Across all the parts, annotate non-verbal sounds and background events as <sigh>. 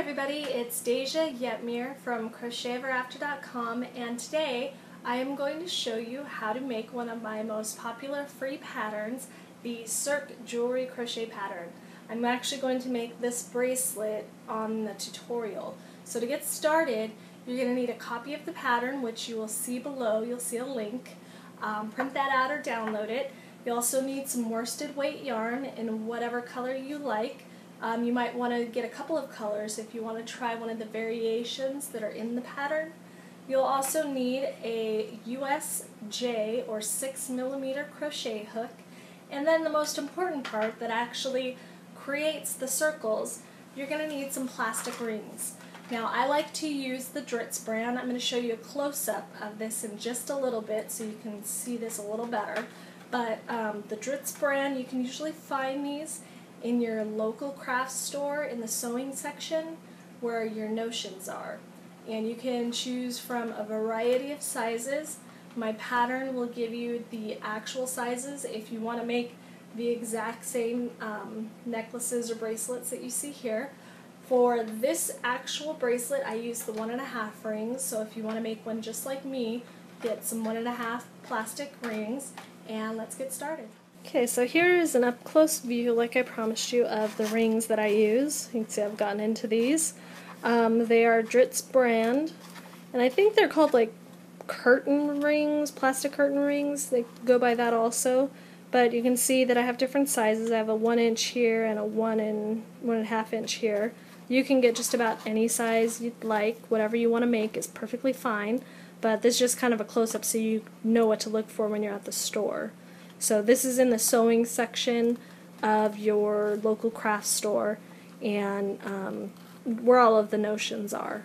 everybody, it's Deja Yetmir from CrochetEverAfter.com and today I am going to show you how to make one of my most popular free patterns, the Cirque Jewelry Crochet Pattern. I'm actually going to make this bracelet on the tutorial. So to get started, you're going to need a copy of the pattern, which you will see below. You'll see a link. Um, print that out or download it. You also need some worsted weight yarn in whatever color you like. Um, you might want to get a couple of colors if you want to try one of the variations that are in the pattern. You'll also need a USJ or 6 millimeter crochet hook and then the most important part that actually creates the circles, you're going to need some plastic rings. Now I like to use the Dritz brand. I'm going to show you a close-up of this in just a little bit so you can see this a little better. But um, the Dritz brand, you can usually find these in your local craft store in the sewing section where your notions are. And you can choose from a variety of sizes. My pattern will give you the actual sizes if you want to make the exact same um, necklaces or bracelets that you see here. For this actual bracelet, I use the one and a half rings, so if you want to make one just like me, get some one and a half plastic rings, and let's get started. Okay, so here is an up-close view, like I promised you, of the rings that I use. You can see I've gotten into these. Um, they are Dritz brand, and I think they're called like curtain rings, plastic curtain rings. They go by that also. But you can see that I have different sizes. I have a one inch here and a one and one and a half inch here. You can get just about any size you'd like. Whatever you want to make is perfectly fine. But this is just kind of a close up so you know what to look for when you're at the store. So this is in the sewing section of your local craft store and um, where all of the notions are.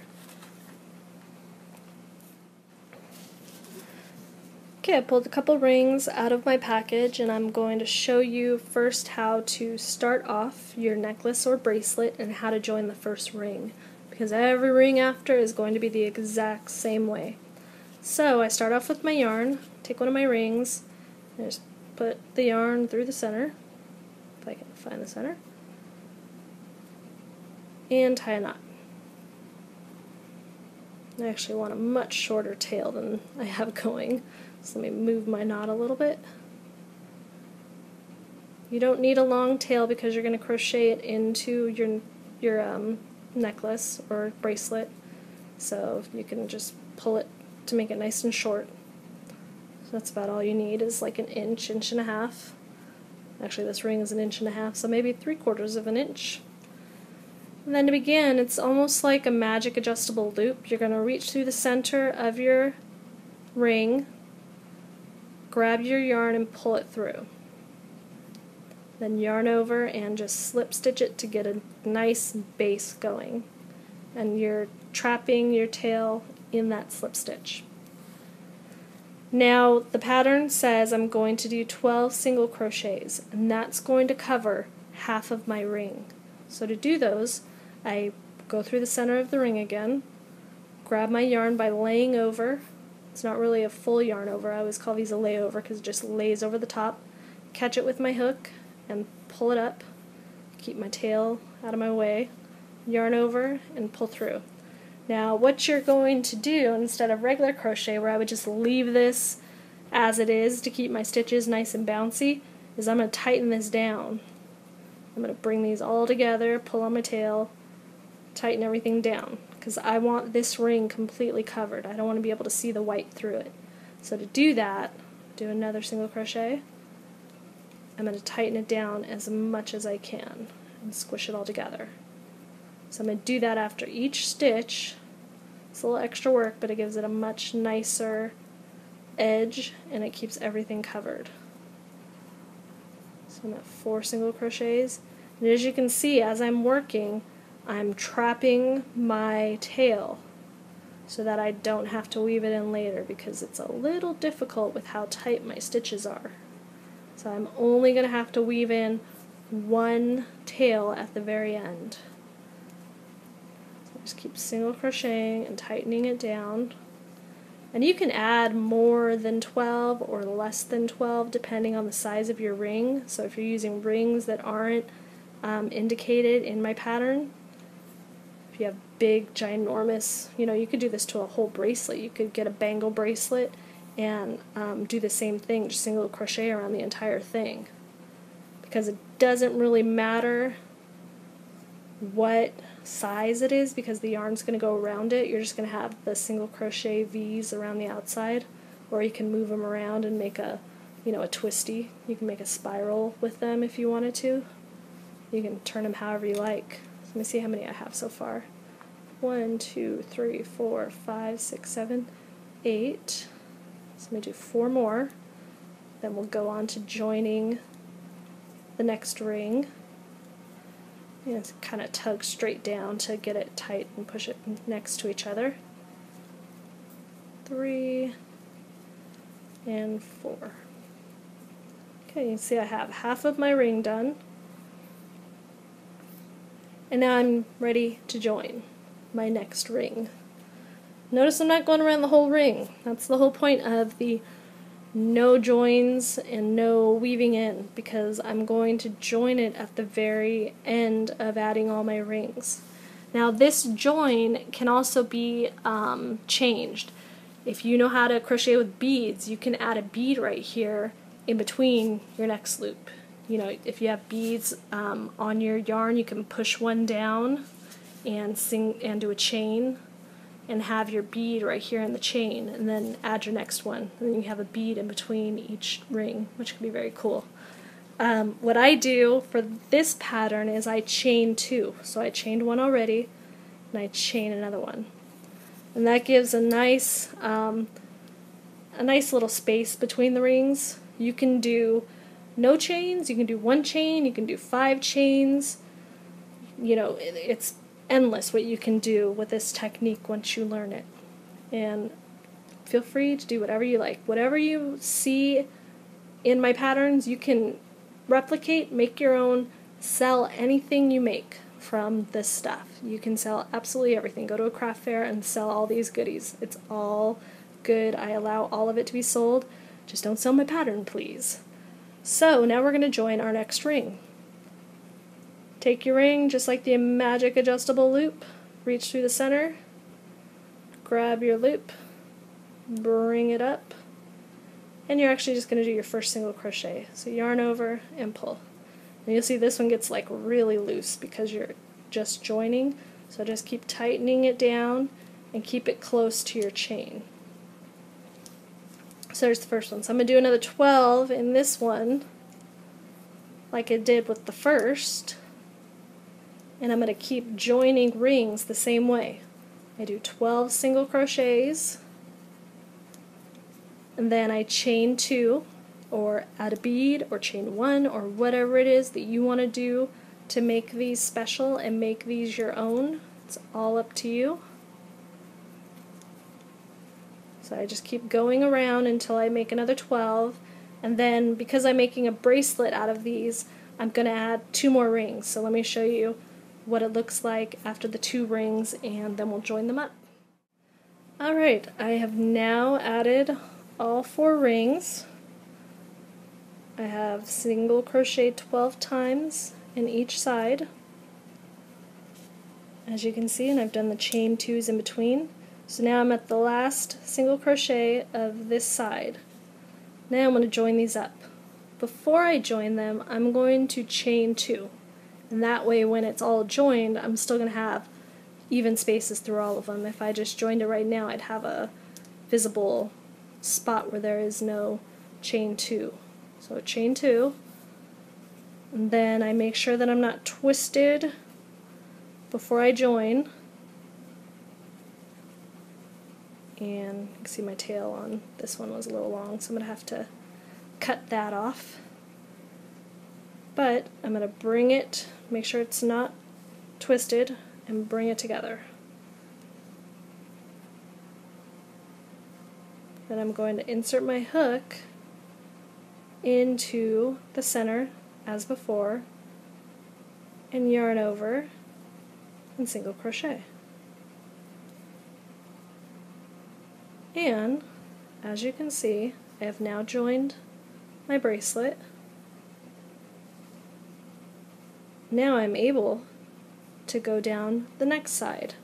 Okay, I pulled a couple rings out of my package and I'm going to show you first how to start off your necklace or bracelet and how to join the first ring because every ring after is going to be the exact same way. So I start off with my yarn, take one of my rings, and just put the yarn through the center, if I can find the center, and tie a knot. I actually want a much shorter tail than I have <laughs> going, so let me move my knot a little bit. You don't need a long tail because you're going to crochet it into your your um, necklace or bracelet, so you can just pull it to make it nice and short. So that's about all you need is like an inch, inch and a half. Actually, this ring is an inch and a half, so maybe three quarters of an inch. And then to begin, it's almost like a magic adjustable loop. You're going to reach through the center of your ring, grab your yarn and pull it through. Then yarn over and just slip stitch it to get a nice base going. And you're trapping your tail in that slip stitch. Now the pattern says I'm going to do 12 single crochets and that's going to cover half of my ring. So to do those I go through the center of the ring again, grab my yarn by laying over. It's not really a full yarn over, I always call these a layover because it just lays over the top. Catch it with my hook and pull it up, keep my tail out of my way, yarn over and pull through. Now what you're going to do instead of regular crochet where I would just leave this as it is to keep my stitches nice and bouncy is I'm going to tighten this down. I'm going to bring these all together, pull on my tail, tighten everything down because I want this ring completely covered. I don't want to be able to see the white through it. So to do that, do another single crochet. I'm going to tighten it down as much as I can and squish it all together. So I'm going to do that after each stitch. It's a little extra work, but it gives it a much nicer edge and it keeps everything covered. So I'm at four single crochets. And as you can see, as I'm working, I'm trapping my tail so that I don't have to weave it in later because it's a little difficult with how tight my stitches are. So I'm only going to have to weave in one tail at the very end. Just keep single crocheting and tightening it down. And you can add more than 12 or less than 12 depending on the size of your ring. So if you're using rings that aren't um, indicated in my pattern, If you have big, ginormous, you know, you could do this to a whole bracelet. You could get a bangle bracelet and um, do the same thing, just single crochet around the entire thing. Because it doesn't really matter what size it is because the yarn's going to go around it. You're just going to have the single crochet V's around the outside or you can move them around and make a, you know, a twisty. You can make a spiral with them if you wanted to. You can turn them however you like. Let me see how many I have so far. One, two, three, four, five, six, seven, eight. So let me do four more. Then we'll go on to joining the next ring. And kind of tug straight down to get it tight and push it next to each other. Three and four. Okay, you see I have half of my ring done. And now I'm ready to join my next ring. Notice I'm not going around the whole ring. That's the whole point of the no joins and no weaving in because I'm going to join it at the very end of adding all my rings. Now this join can also be um, changed. If you know how to crochet with beads, you can add a bead right here in between your next loop. You know, if you have beads um, on your yarn, you can push one down and sing and do a chain and have your bead right here in the chain and then add your next one. And then you have a bead in between each ring, which can be very cool. Um, what I do for this pattern is I chain two. So I chained one already and I chain another one. And that gives a nice, um, a nice little space between the rings. You can do no chains, you can do one chain, you can do five chains. You know, it, it's endless what you can do with this technique once you learn it. And feel free to do whatever you like. Whatever you see in my patterns, you can replicate, make your own, sell anything you make from this stuff. You can sell absolutely everything. Go to a craft fair and sell all these goodies. It's all good. I allow all of it to be sold. Just don't sell my pattern, please. So now we're going to join our next ring. Take your ring, just like the magic adjustable loop, reach through the center, grab your loop, bring it up, and you're actually just going to do your first single crochet. So yarn over and pull. And you'll see this one gets like really loose because you're just joining. So just keep tightening it down and keep it close to your chain. So there's the first one. So I'm going to do another 12 in this one like I did with the first and I'm going to keep joining rings the same way. I do 12 single crochets and then I chain two or add a bead or chain one or whatever it is that you want to do to make these special and make these your own. It's all up to you. So I just keep going around until I make another 12 and then because I'm making a bracelet out of these I'm going to add two more rings. So let me show you what it looks like after the two rings and then we'll join them up. Alright, I have now added all four rings. I have single crochet 12 times in each side. As you can see, and I've done the chain twos in between. So now I'm at the last single crochet of this side. Now I'm going to join these up. Before I join them, I'm going to chain two. And that way when it's all joined, I'm still going to have even spaces through all of them. If I just joined it right now, I'd have a visible spot where there is no chain two. So chain two, and then I make sure that I'm not twisted before I join. And you can see my tail on this one was a little long, so I'm going to have to cut that off. But I'm going to bring it, make sure it's not twisted, and bring it together. Then I'm going to insert my hook into the center as before and yarn over and single crochet. And as you can see, I have now joined my bracelet now I'm able to go down the next side.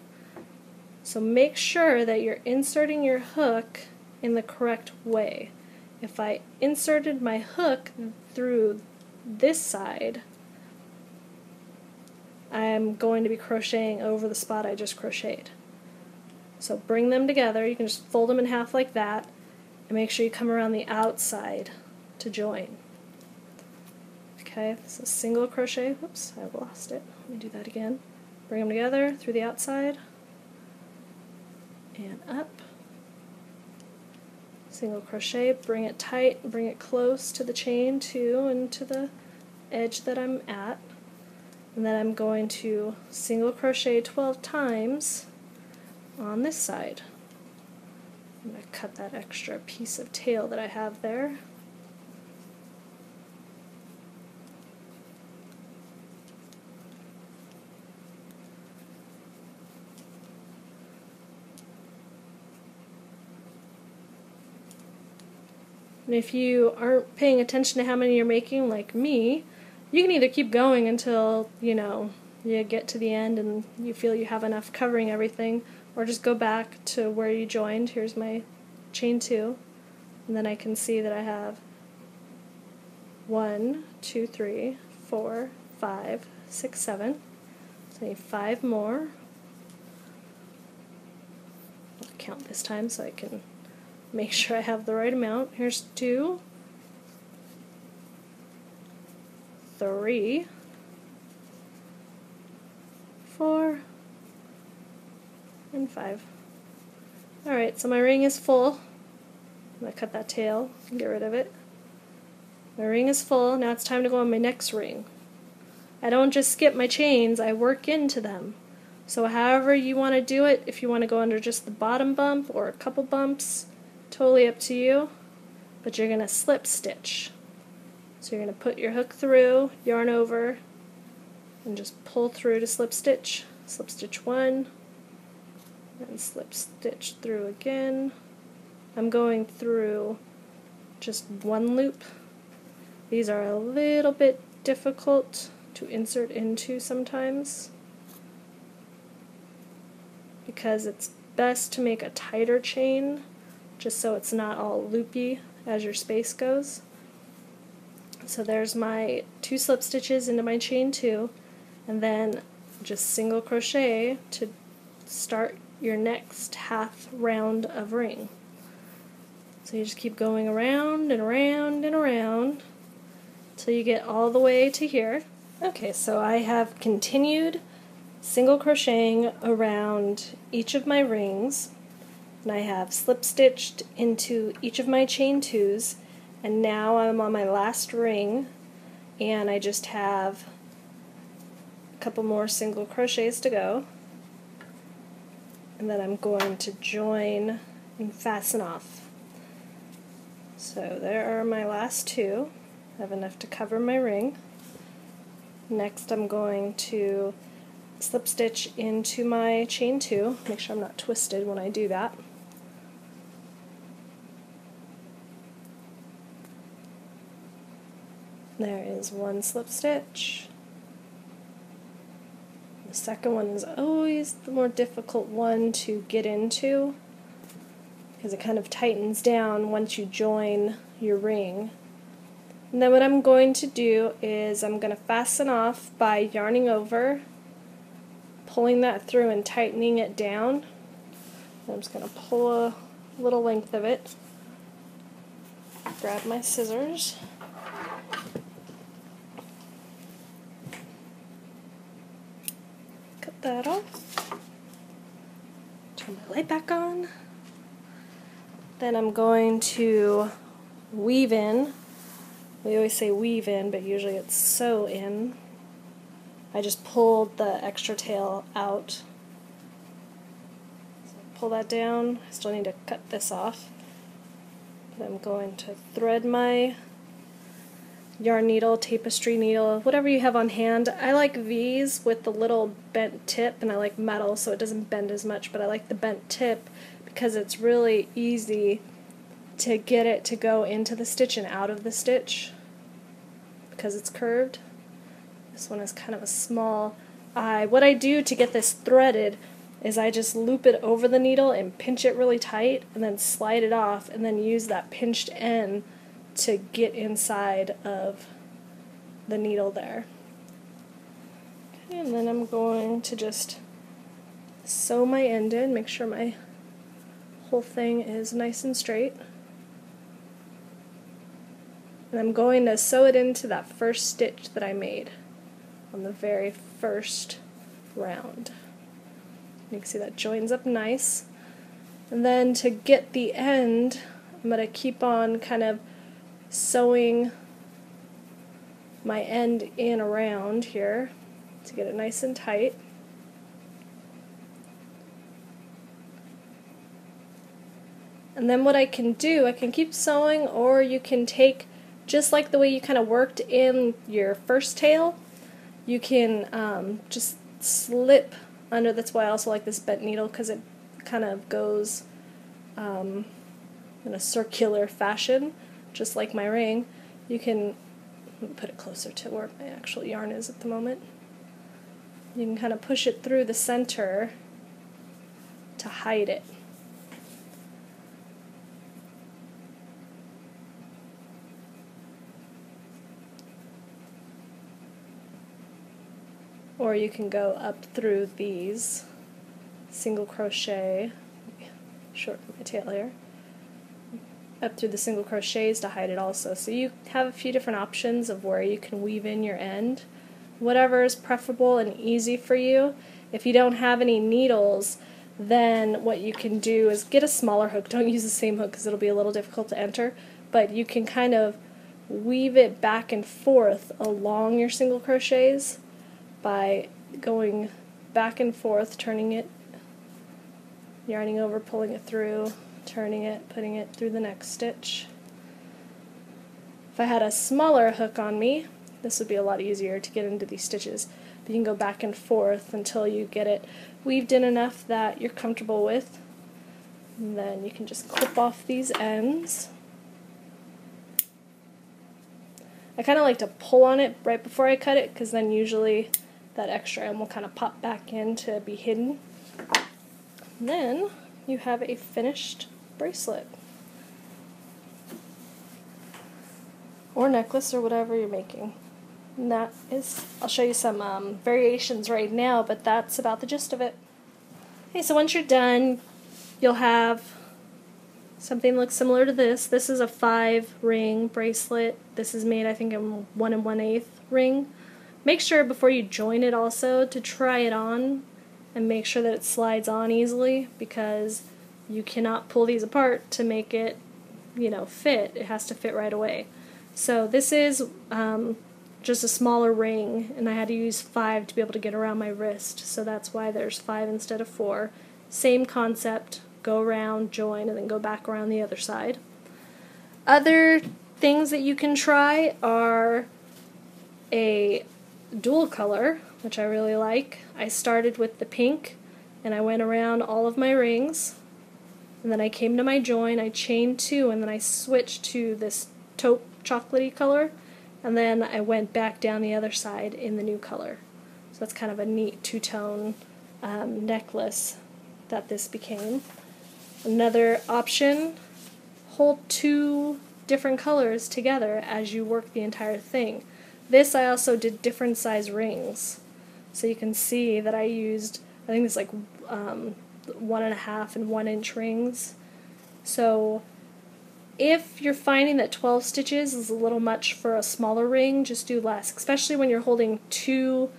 So make sure that you're inserting your hook in the correct way. If I inserted my hook through this side, I'm going to be crocheting over the spot I just crocheted. So bring them together, you can just fold them in half like that, and make sure you come around the outside to join. Okay, this is single crochet, whoops, I lost it, let me do that again. Bring them together through the outside, and up, single crochet, bring it tight, bring it close to the chain too, and to the edge that I'm at, and then I'm going to single crochet 12 times on this side. I'm going to cut that extra piece of tail that I have there. And if you aren't paying attention to how many you're making, like me, you can either keep going until, you know, you get to the end and you feel you have enough covering everything, or just go back to where you joined. Here's my chain two, and then I can see that I have one, two, three, four, five, six, seven. So I need five more. I'll count this time so I can make sure I have the right amount. Here's two, three, four, and five. Alright, so my ring is full. I'm going to cut that tail and get rid of it. My ring is full, now it's time to go on my next ring. I don't just skip my chains, I work into them. So however you want to do it, if you want to go under just the bottom bump or a couple bumps, totally up to you, but you're going to slip stitch. So you're going to put your hook through, yarn over, and just pull through to slip stitch. Slip stitch one, and slip stitch through again. I'm going through just one loop. These are a little bit difficult to insert into sometimes because it's best to make a tighter chain just so it's not all loopy as your space goes. So there's my two slip stitches into my chain two, and then just single crochet to start your next half round of ring. So you just keep going around and around and around till you get all the way to here. Okay, so I have continued single crocheting around each of my rings and I have slip stitched into each of my chain twos and now I'm on my last ring and I just have a couple more single crochets to go and then I'm going to join and fasten off. So there are my last two. I have enough to cover my ring. Next I'm going to slip stitch into my chain two, make sure I'm not twisted when I do that. There is one slip stitch. The second one is always the more difficult one to get into because it kind of tightens down once you join your ring. And then what I'm going to do is I'm going to fasten off by yarning over, pulling that through and tightening it down. I'm just going to pull a little length of it, grab my scissors. That off. Turn my light back on. Then I'm going to weave in. We always say weave in, but usually it's sew in. I just pulled the extra tail out. So pull that down. I still need to cut this off. But I'm going to thread my yarn needle, tapestry needle, whatever you have on hand. I like these with the little bent tip, and I like metal so it doesn't bend as much, but I like the bent tip because it's really easy to get it to go into the stitch and out of the stitch because it's curved. This one is kind of a small eye. what I do to get this threaded is I just loop it over the needle and pinch it really tight and then slide it off and then use that pinched end to get inside of the needle there. And then I'm going to just sew my end in, make sure my whole thing is nice and straight. And I'm going to sew it into that first stitch that I made on the very first round. You can see that joins up nice. And then to get the end, I'm going to keep on kind of sewing my end in around here to get it nice and tight. And then what I can do, I can keep sewing or you can take, just like the way you kind of worked in your first tail, you can um, just slip under. That's why I also like this bent needle because it kind of goes um, in a circular fashion, just like my ring. You can put it closer to where my actual yarn is at the moment. You can kind of push it through the center to hide it. or you can go up through these single crochet shorten my tail here up through the single crochets to hide it also. So you have a few different options of where you can weave in your end. Whatever is preferable and easy for you. If you don't have any needles then what you can do is get a smaller hook. <laughs> Don't use the same hook because it'll be a little difficult to enter. But you can kind of weave it back and forth along your single crochets by going back and forth, turning it, yarning over, pulling it through, turning it, putting it through the next stitch. If I had a smaller hook on me, this would be a lot easier to get into these stitches. But you can go back and forth until you get it weaved in enough that you're comfortable with. And then you can just clip off these ends. I kind of like to pull on it right before I cut it because then usually that extra end will kind of pop back in to be hidden. And then you have a finished bracelet. Or necklace or whatever you're making. And that is, I'll show you some um, variations right now, but that's about the gist of it. Okay, so once you're done, you'll have something that looks similar to this. This is a five ring bracelet. This is made, I think, in one and one eighth ring. Make sure before you join it also to try it on and make sure that it slides on easily because you cannot pull these apart to make it, you know, fit. It has to fit right away. So this is um, just a smaller ring and I had to use five to be able to get around my wrist. So that's why there's five instead of four. Same concept, go around, join, and then go back around the other side. Other things that you can try are a dual color, which I really like. I started with the pink and I went around all of my rings. And then I came to my join, I chained two, and then I switched to this taupe chocolatey color. And then I went back down the other side in the new color. So that's kind of a neat two-tone um, necklace that this became. Another option, hold two different colors together as you work the entire thing. This I also did different size rings. So you can see that I used, I think it's like um, one and a half and one inch rings. So if you're finding that 12 stitches is a little much for a smaller ring, just do less. Especially when you're holding two,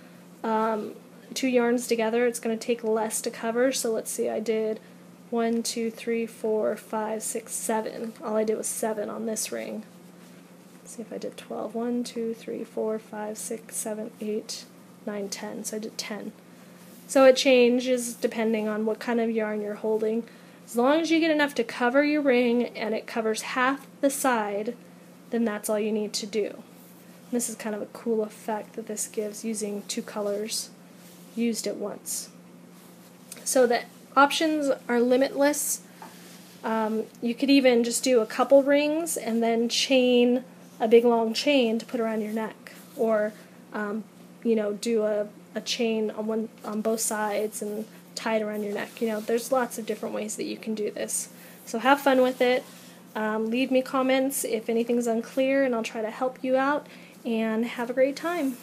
um, two yarns together, it's going to take less to cover. So let's see, I did one, two, three, four, five, six, seven. All I did was seven on this ring see if I did 12. 1, 2, 3, 4, 5, 6, 7, 8, 9, 10. So I did 10. So it changes depending on what kind of yarn you're holding. As long as you get enough to cover your ring and it covers half the side, then that's all you need to do. This is kind of a cool effect that this gives using two colors used at once. So the options are limitless. Um, you could even just do a couple rings and then chain a big long chain to put around your neck, or um, you know, do a, a chain on one on both sides and tie it around your neck. You know, there's lots of different ways that you can do this. So have fun with it. Um, leave me comments if anything's unclear, and I'll try to help you out. And have a great time.